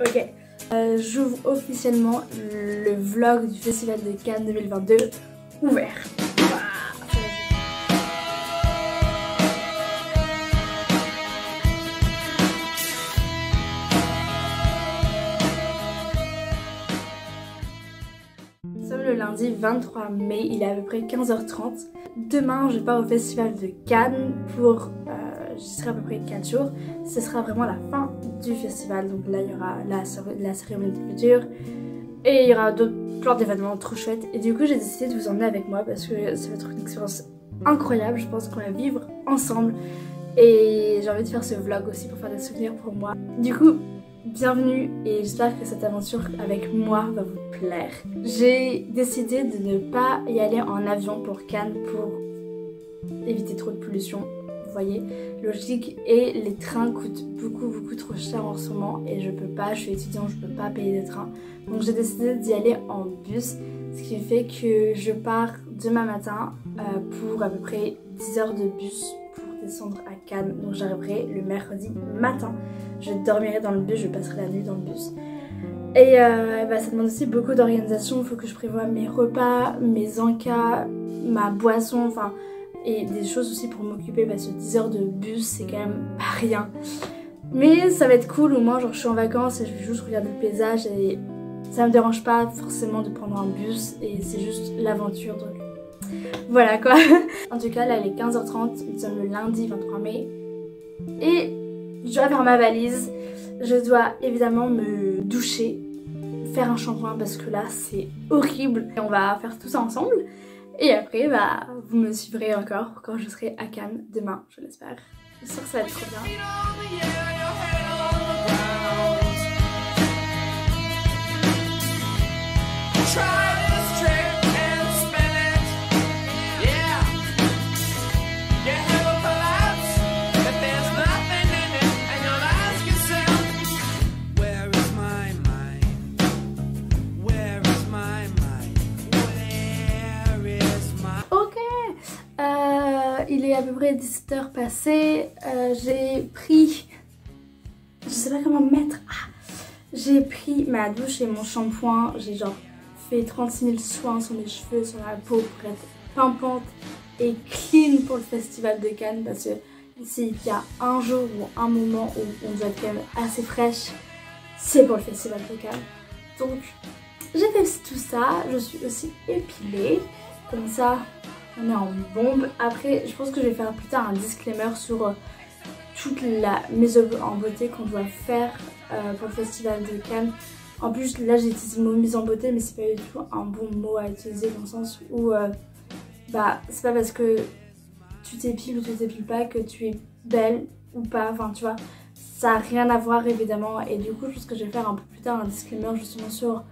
Ok. Euh, J'ouvre officiellement le vlog du Festival de Cannes 2022 ouvert. Le lundi 23 mai, il est à peu près 15h30. Demain, je pars au Festival de Cannes pour... Euh, serai à peu près 4 jours. Ce sera vraiment la fin du festival. Donc là, il y aura la, la cérémonie de clôture et il y aura plein d'événements trop chouettes. Et du coup, j'ai décidé de vous emmener avec moi parce que ça va être une expérience incroyable. Je pense qu'on va vivre ensemble. Et j'ai envie de faire ce vlog aussi pour faire des souvenirs pour moi. Du coup, bienvenue et j'espère que cette aventure avec moi va vous plaire. J'ai décidé de ne pas y aller en avion pour Cannes pour éviter trop de pollution vous voyez, logique. Et les trains coûtent beaucoup, beaucoup trop cher en ce moment et je peux pas, je suis étudiante, je peux pas payer des trains. Donc j'ai décidé d'y aller en bus, ce qui fait que je pars demain matin euh, pour à peu près 10 heures de bus pour descendre à Cannes. Donc j'arriverai le mercredi matin. Je dormirai dans le bus, je passerai la nuit dans le bus. Et bah, ça demande aussi beaucoup d'organisation. Il faut que je prévoie mes repas, mes encas, ma boisson, enfin et des choses aussi pour m'occuper parce que 10 heures de bus c'est quand même pas rien. Mais ça va être cool au moins genre je suis en vacances et je vais juste regarder le paysage et ça me dérange pas forcément de prendre un bus et c'est juste l'aventure donc voilà quoi. en tout cas là il est 15h30, nous sommes le lundi 23 mai et je dois faire ma valise. Je dois évidemment me doucher, faire un shampoing parce que là c'est horrible et on va faire tout ça ensemble. Et après, bah, vous me suivrez encore quand je serai à Cannes demain, je l'espère. Que ça va être trop bien. Est à peu près 17h passé. Euh, j'ai pris... Je sais pas comment mettre. Ah, j'ai pris ma douche et mon shampoing. J'ai genre fait 36 000 soins sur mes cheveux, sur la peau pour être pimpante et clean pour le festival de Cannes. Parce que s'il y a un jour ou un moment où on doit être assez fraîche, c'est pour le festival de Cannes. Donc j'ai fait tout ça. Je suis aussi épilée. Comme ça, on est en bombe. Après, je pense que je vais faire plus tard un disclaimer sur euh, toute la mise en beauté qu'on doit faire euh, pour le festival de Cannes. En plus, là j'ai utilisé le mot mise en beauté, mais c'est pas du tout un bon mot à utiliser dans le sens où euh, bah c'est pas parce que tu t'épiles ou tu t'épiles pas que tu es belle ou pas, enfin tu vois, ça a rien à voir évidemment. Et du coup, je pense que je vais faire un peu plus tard un disclaimer justement sur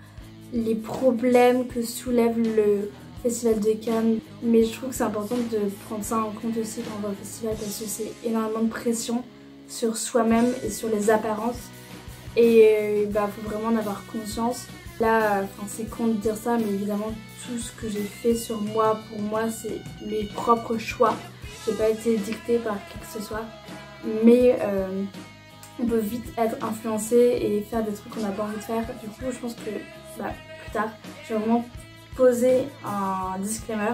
les problèmes que soulève le Festival de Cannes. Mais je trouve que c'est important de prendre ça en compte aussi quand on va au festival parce que c'est énormément de pression sur soi-même et sur les apparences. Et bah faut vraiment en avoir conscience. Là, c'est con de dire ça, mais évidemment tout ce que j'ai fait sur moi, pour moi, c'est mes propres choix. J'ai pas été dictée par qui que ce soit. Mais euh, on peut vite être influencé et faire des trucs qu'on n'a pas envie de faire. Du coup, je pense que bah, plus tard, je vais vraiment poser un disclaimer.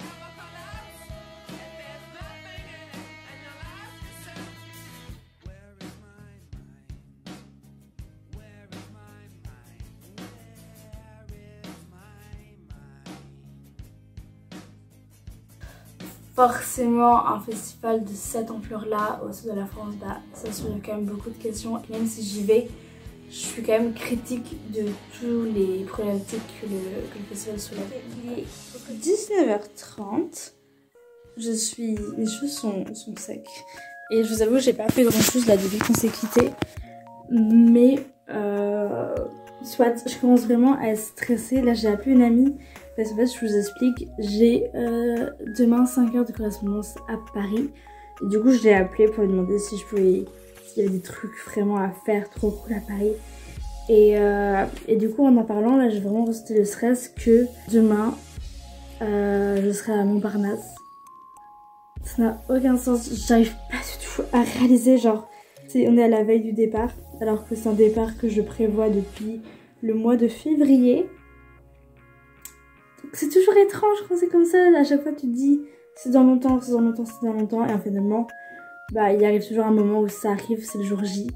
Forcément, un festival de cette ampleur-là au sud de la France, bah, ça soulève quand même beaucoup de questions. même si j'y vais, je suis quand même critique de tous les problématiques que le, festival soulève. Il est 19h30. Je suis. Mes cheveux sont, sont secs. Et je vous avoue, j'ai pas fait grand chose là depuis qu'on s'est quitté. Mais. Euh, soit, je commence vraiment à être stressée. Là, j'ai appelé une amie. Parce que, je vous explique, j'ai euh, demain 5 heures de correspondance à Paris. Du coup, je l'ai appelé pour lui demander si je pouvais il y avait des trucs vraiment à faire trop cool à Paris. Et, euh, et du coup, en en parlant, là, j'ai vraiment ressenti le stress que demain, euh, je serai à Montparnasse. Ça n'a aucun sens. J'arrive pas du tout à réaliser, genre, on est à la veille du départ. alors que c'est un départ que je prévois depuis le mois de février. C'est toujours étrange quand c'est comme ça, à chaque fois tu te dis c'est dans longtemps, c'est dans longtemps, c'est dans longtemps, et finalement, bah il arrive toujours un moment où ça arrive, c'est le jour J.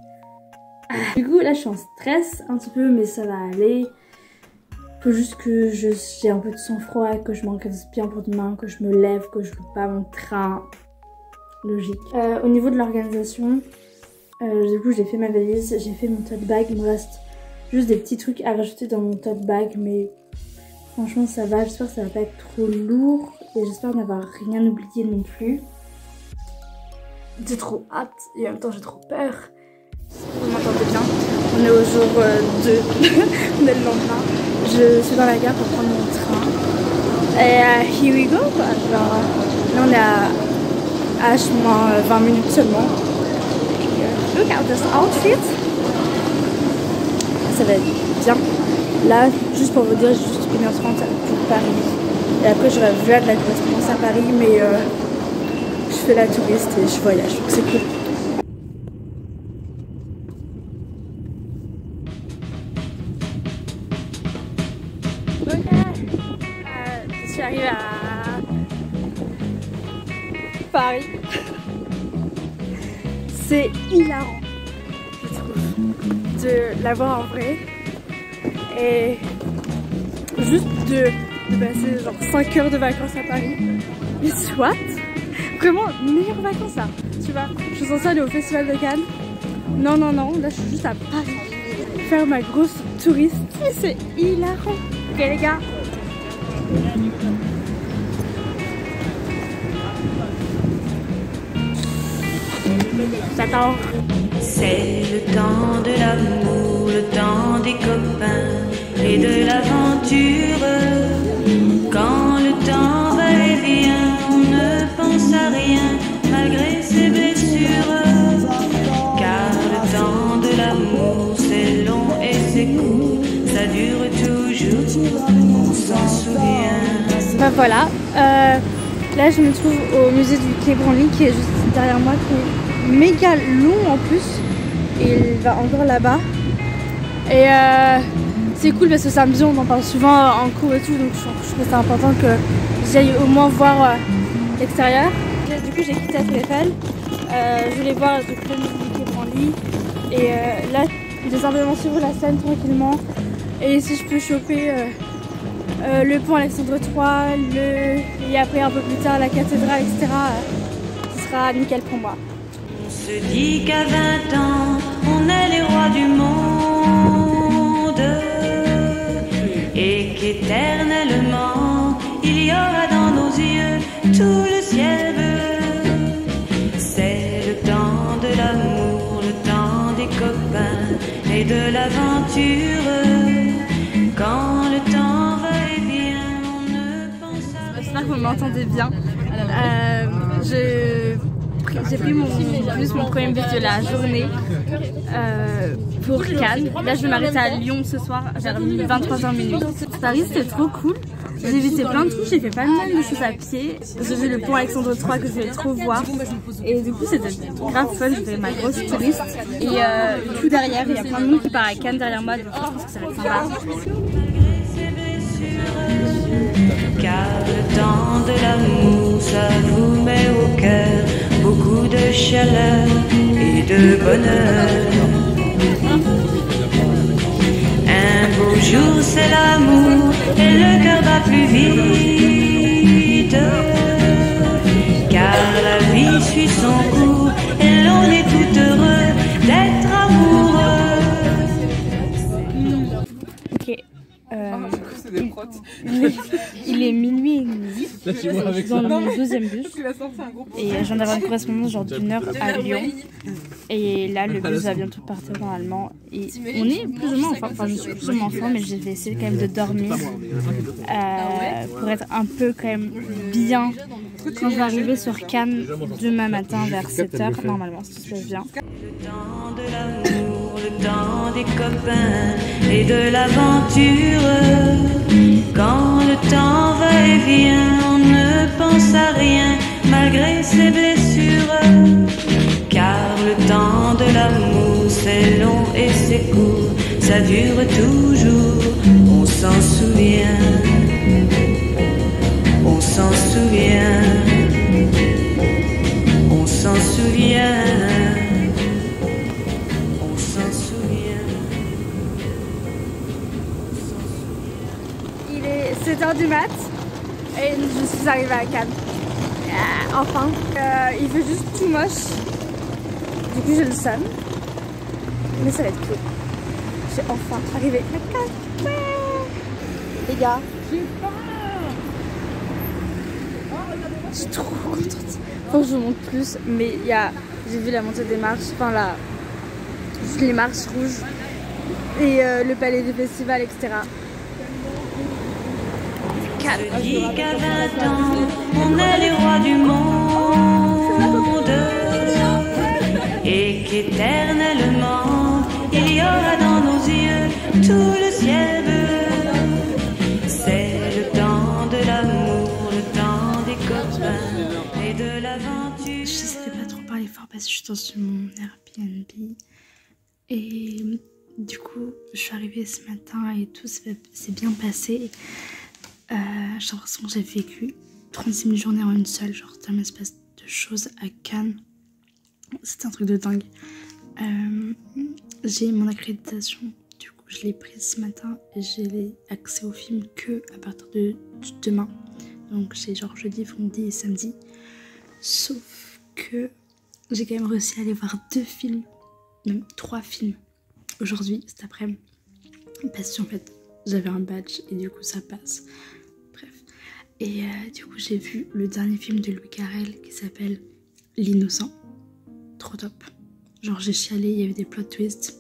Ah, du coup là je suis en stress un petit peu mais ça va aller. Faut juste que j'ai un peu de sang-froid, que je m'organise bien pour demain, que je me lève, que je loupe pas mon train. Logique. Euh, au niveau de l'organisation, euh, du coup j'ai fait ma valise, j'ai fait mon tote bag, il me reste juste des petits trucs à rajouter dans mon tote bag mais franchement ça va, j'espère que ça va pas être trop lourd et j'espère n'avoir rien oublié non plus. J'ai trop hâte et en même temps j'ai trop peur. Vous m'entendez bien On est au jour 2, euh, on est le lendemain je suis dans la gare pour prendre mon train. Et uh, here we go là on est à H 20 minutes seulement. Look at this outfit. Ça va être bien. Là, juste pour vous dire, j'ai juste 1h30 pour Paris. Et après, j'aurais vu de la correspondance à Paris, mais euh, je fais la touriste et je voyage, donc c'est cool. De l'avoir en vrai. Et juste de, passer genre 5 heures de vacances à Paris. Mais soit, vraiment, meilleures vacances là. Tu vois, je suis censée aller au Festival de Cannes. Non, non, non, là je suis juste à Paris. Faire ma grosse touriste. C'est hilarant. Ok les gars, C'est le temps de l'amour, le temps des copains et de l'aventure. Quand le temps va et vient, on ne pense à rien malgré ses blessures. Car le temps de l'amour, c'est long et c'est court, ça dure toujours, on s'en souvient. Ben voilà, euh, là je me trouve au musée du Quai Branly qui est juste derrière moi, méga long en plus. Et il va encore là-bas. Et euh, c'est cool parce que musée, on en parle souvent en cours et tout. Donc je, trouve que c'est important que j'aille au moins voir euh, l'extérieur. Du coup j'ai quitté Eiffel. Euh, je voulais voir le club en lit. Et là, simplement suivre la scène tranquillement. Et si je peux choper le pont Alexandre III, le... et après un peu plus tard la cathédrale, etc., ce sera nickel pour moi se dit qu'à 20 ans, on est les rois du monde et qu'éternellement, il y aura dans nos yeux tout le ciel bleu. C'est le temps de l'amour, le temps des copains et de l'aventure. Quand le temps va et vient, on ne pense à J'espère que vous m'entendez bien. Euh, je j'ai pris mon, plus mon premier bus de la journée euh, pour Cannes. Là, je vais m'arrêter à Lyon ce soir vers 23h minuit. Paris, c'était trop cool. J'ai visité plein de trucs, j'ai fait pas mal de choses à pied. J'ai vu le pont Alexandre III que je voulais trop voir. Et du coup, c'était grave fun. Fait ma grosse touriste. Et euh, tout derrière, il y a plein de monde qui part à Cannes derrière moi. Donc je pense que ça va être sympa. Car le temps de l'amour, ça vous met au beaucoup de chaleur et de bonheur. Un beau jour, c'est l'amour et le cœur va plus vite. Car la vie suit son cours il est minuit et demi. je suis dans mon deuxième bus. Et je viens d'avoir une correspondance genre d'une heure à Lyon. Et là, le bus va bientôt partir normalement. Et on est plus ou moins enfin, enfin je suis plus ou moins en mais je vais essayer quand même de dormir euh, pour être un peu quand même bien quand je vais arriver sur Cannes demain matin vers 7h normalement, si tout se passe bien. Le temps de l'amour, temps des copains et de l'aventure. Quand le temps va et vient, on ne pense à rien malgré ses blessures. Car le temps de l'amour, c'est long et c'est court, ça dure toujours, on s'en souvient, on s'en souvient, 7h du mat et je suis arrivée à Cannes. Ah, enfin, Euh, il fait juste tout moche. Du coup, je le sonne. Mais ça va être cool. Suis enfin arrivée à Cannes. Les gars, je suis trop contente. Faut que je monte plus, mais il y a, j'ai vu la montée des marches, enfin là, les marches rouges et euh, le palais du festival, etc. Je dis qu'à 20 ans, on est les rois du monde et qu'éternellement, il y aura dans nos yeux tout le ciel bleu. C'est le temps de l'amour, le temps des copains et de l'aventure. Je sais pas trop parler fort parce que je suis dans mon Airbnb. Et du coup, je suis arrivée ce matin et tout s'est s'est bien passé. Euh, j'ai l'impression que j'ai vécu 36 000 journées en une seule, genre tellement espèce de choses à Cannes. C'était un truc de dingue. Euh, j'ai mon accréditation, du coup je l'ai prise ce matin et j'ai accès au film que à partir de demain. Donc j'ai genre jeudi, vendredi et samedi. Sauf que j'ai quand même réussi à aller voir deux films, même trois films aujourd'hui, cet après-midi. Parce qu'en fait, j'avais un badge et du coup ça passe. Et euh, du coup, j'ai vu le dernier film de Louis Carrel qui s'appelle L'innocent. Trop top. Genre, j'ai chialé, il y avait des plot twists.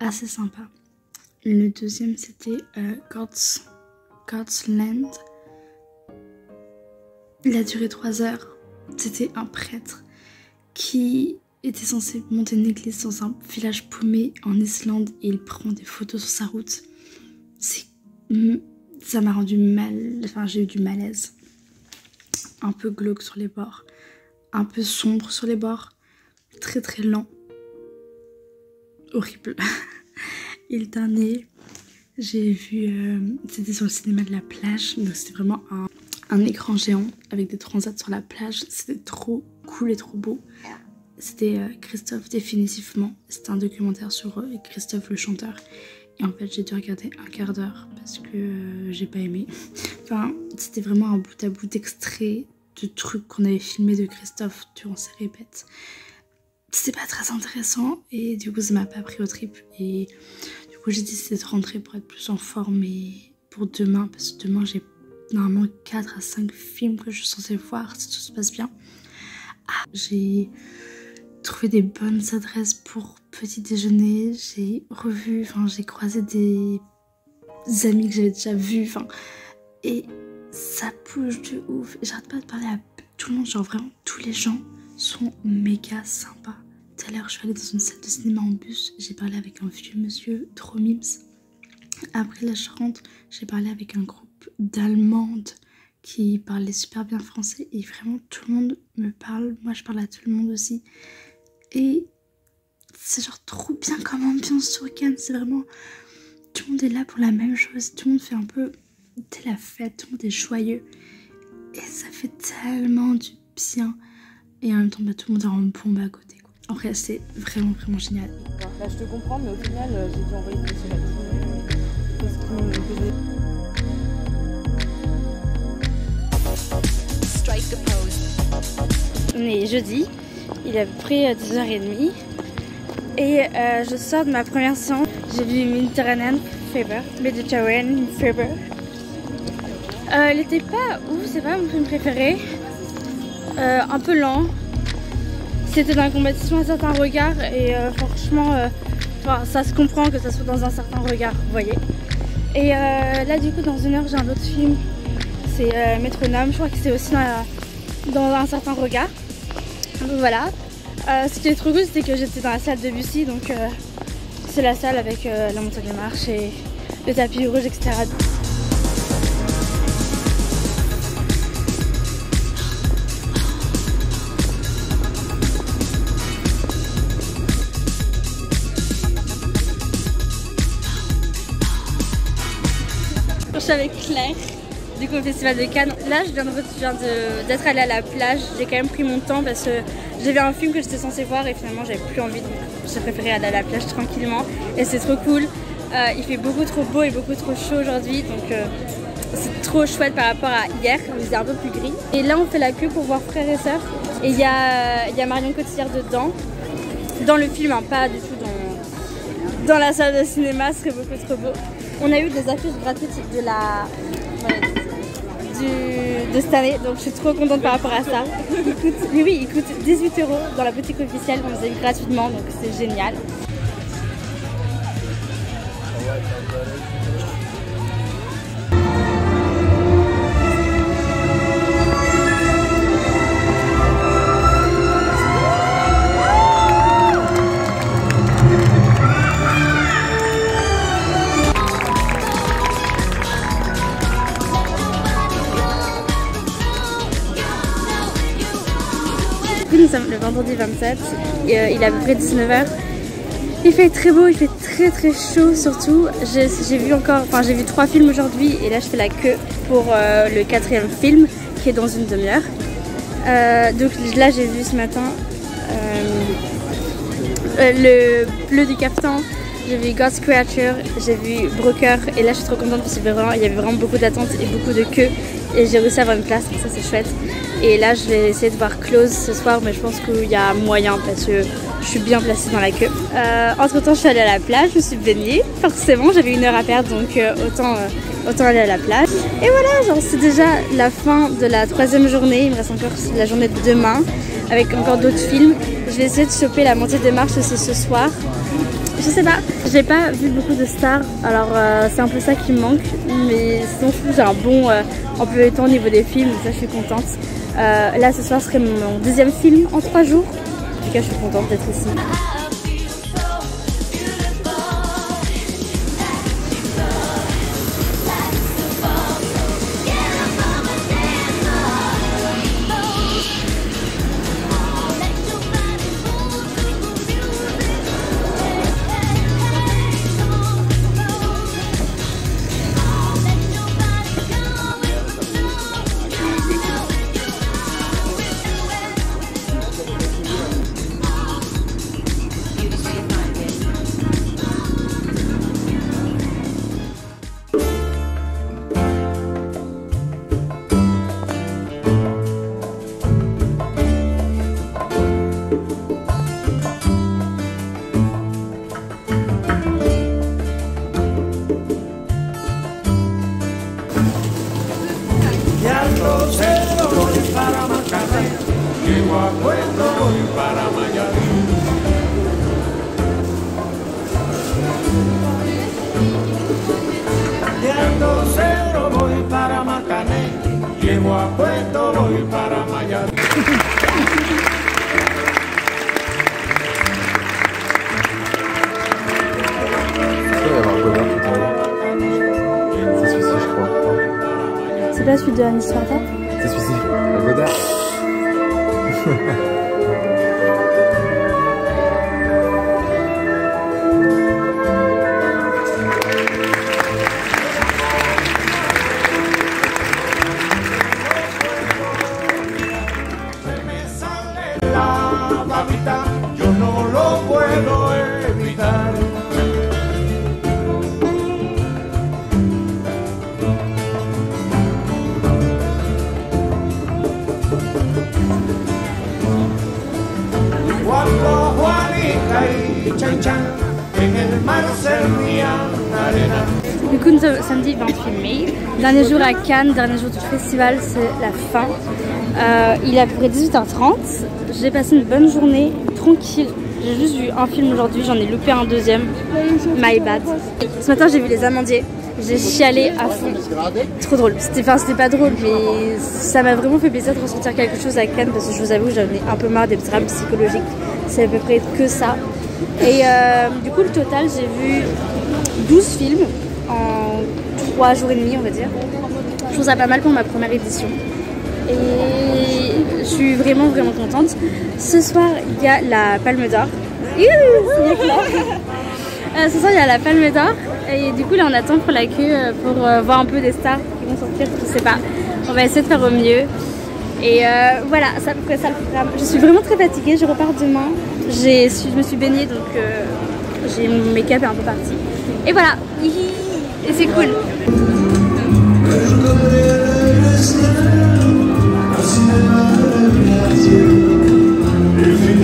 Assez sympa. Le deuxième, c'était euh, God's, God's Land. Il a duré 3 heures. C'était un prêtre qui était censé monter une église dans un village paumé en Islande et il prend des photos sur sa route. C'est ça m'a rendu mal, enfin j'ai eu du malaise. Un peu glauque sur les bords, un peu sombre sur les bords, très très lent. Horrible. et le dernier, j'ai vu, euh, c'était sur le cinéma de la plage, donc c'était vraiment un, un écran géant avec des transats sur la plage. C'était trop cool et trop beau. C'était euh, Christophe définitivement. C'était un documentaire sur euh, Christophe le chanteur. En fait, j'ai dû regarder un quart d'heure parce que euh, j'ai pas aimé. Enfin, c'était vraiment un bout à bout d'extrait de trucs qu'on avait filmé de Christophe durant ses répètes. C'était pas très intéressant et du coup, ça m'a pas pris au trip. Et du coup, j'ai décidé de rentrer pour être plus en forme et pour demain parce que demain, j'ai normalement 4 à 5 films que je suis censée voir si tout se passe bien. Ah, j'ai trouvé des bonnes adresses pour petit déjeuner. J'ai revu, enfin j'ai croisé des amis que j'avais déjà vus, enfin et ça bouge de ouf. J'arrête pas de parler à tout le monde, genre vraiment tous les gens sont méga sympas. Tout à l'heure, je suis allée dans une salle de cinéma en bus, j'ai parlé avec un vieux monsieur, trop. Après là, je rentre, j'ai parlé avec un groupe d'Allemandes qui parlaient super bien français et vraiment tout le monde me parle. Moi, je parle à tout le monde aussi. Et c'est genre trop bien comme ambiance sur Cannes. C'est vraiment. Tout le monde est là pour la même chose. Tout le monde fait un peu. C'est la fête, tout le monde est joyeux. Et ça fait tellement du bien. Et en même temps, bah, tout le monde est en bombe à côté. Quoi. En vrai, c'est vraiment, vraiment génial. Bah, je te comprends, mais au final, euh, j'ai dû envoyer des matinée parce que On est jeudi, il à peu près 10h30 et euh, je sors de ma première séance. J'ai vu Mediterranean Fever, Mediterranean Fever. Euh, il était pas ouf, c'est pas mon film préféré. Euh, un peu lent. C'était dans la compétition un certain regard et euh, franchement, euh, ça se comprend que ça soit dans un certain regard, vous voyez. Et euh, là, du coup, dans une heure, j'ai un autre film. C'est euh, Métronome. Je crois que c'est aussi dans un certain regard. Donc voilà. Euh, ce qui est trop cool, c'était que j'étais dans la salle de Bussy, donc euh, c'est la salle avec euh, la montagne de marche et le tapis rouge, etc. Je suis avec Claire du coup au Festival de Cannes. Là, je viens de- de- d'être allée à la plage. J'ai quand même pris mon temps parce que vu un film que j'étais censée voir et finalement j'avais plus envie. Donc j'ai préféré aller à la plage tranquillement. Et c'est trop cool. Euh, il fait beaucoup trop beau et beaucoup trop chaud aujourd'hui. Donc euh, c'est trop chouette par rapport à hier où il faisait un peu plus gris. Et là, on fait la queue pour voir frères et sœurs. Et il y a, Marion Cotillard dedans. Dans le film, hein, pas du tout dans, dans la salle de cinéma, ce serait beaucoup trop beau. On a eu des affiches gratuites de la. De cette année, donc je suis trop contente par rapport à ça. Oui, oui, il coûte 18 euros dans la boutique officielle, on les a gratuitement, donc c'est génial. Vendredi 27, et, euh, il est à peu près 19h. Il fait très beau, il fait très très chaud surtout. J'ai vu encore, enfin j'ai vu trois films aujourd'hui et là je fais la queue pour euh, le quatrième film qui est dans une demi-heure. Euh, donc là j'ai vu ce matin le bleu du captain, j'ai vu God's Creature, j'ai vu Broker et là je suis trop contente parce qu'il y avait vraiment, beaucoup d'attentes et beaucoup de queues et j'ai réussi à avoir une place ça c'est chouette. Et là je vais essayer de voir Close ce soir mais je pense qu'il y a moyen parce que je suis bien placée dans la queue. entre temps je suis allée à la plage, je me suis baignée, forcément j'avais une heure à perdre donc euh, autant, euh, autant aller à la plage. Et voilà, genre c'est déjà la fin de la troisième journée, il me reste encore la journée de demain avec encore d'autres films. Je vais essayer de choper la montée des marches aussi ce soir. Je sais pas, j'ai pas vu beaucoup de stars, alors euh, c'est un peu ça qui me manque, mais sinon je trouve j'ai un bon euh, emploi du temps au niveau des films, donc ça je suis contente. Euh, là ce soir serait mon deuxième film en trois jours, en tout cas je suis contente d'être ici. De Sparta C'est celui-ci. Godard. à Cannes, dernier jour du festival, c'est la fin. Euh, il est à peu près 18h30. J'ai passé une bonne journée, tranquille. J'ai juste vu un film aujourd'hui, j'en ai loupé un deuxième. My bad. Ce matin, j'ai vu Les Amandiers. J'ai chialé à fond. Trop drôle. C'était pas drôle, mais ça m'a vraiment fait plaisir de ressentir quelque chose à Cannes parce que je vous avoue, j'en ai un peu marre des drames psychologiques. C'est à peu près que ça. Et euh, du coup, le total, j'ai vu 12 films en 3 jours et demi, on va dire. Je trouve ça pas mal pour ma première édition. Et je suis vraiment, vraiment contente. Ce soir, il y a la Palme d'Or. Euh, ce soir, il y a la Palme d'Or. Et du coup, là, on attend pour la queue euh, pour euh, voir un peu des stars qui vont sortir. Je sais pas. On va essayer de faire au mieux. Et voilà, ça peu ça le programme. Je suis vraiment très fatiguée. Je repars demain. Je me suis baignée donc j'ai mon make-up est un peu parti. Et voilà. Et c'est cool. If you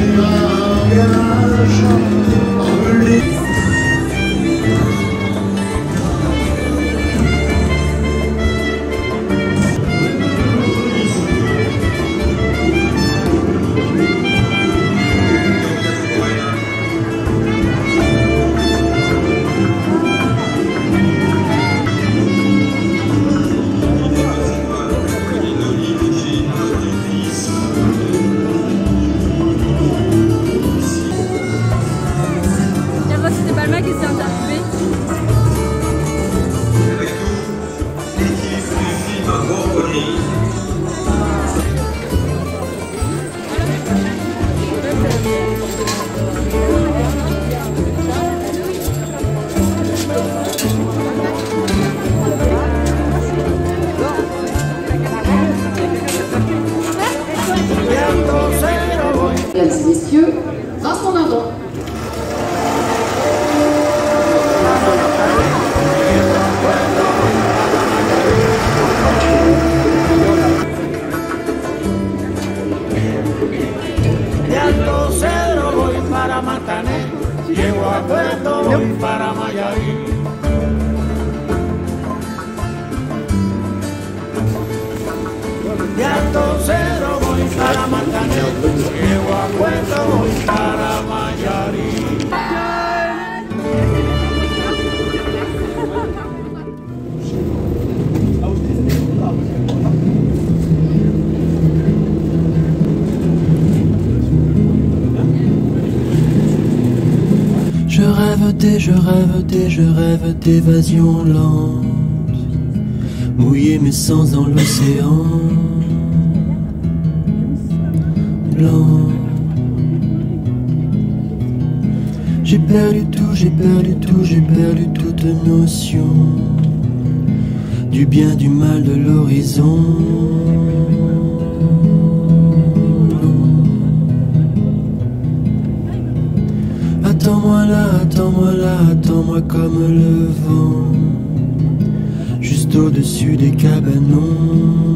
je rêve des, je rêve d'évasion lente. Mouiller mes sens dans l'océan blanc. J'ai perdu tout, j'ai perdu tout, j'ai perdu toute notion du bien, du mal, de l'horizon. Attends-moi là, attends-moi là, attends-moi comme le vent, juste au-dessus des cabanons.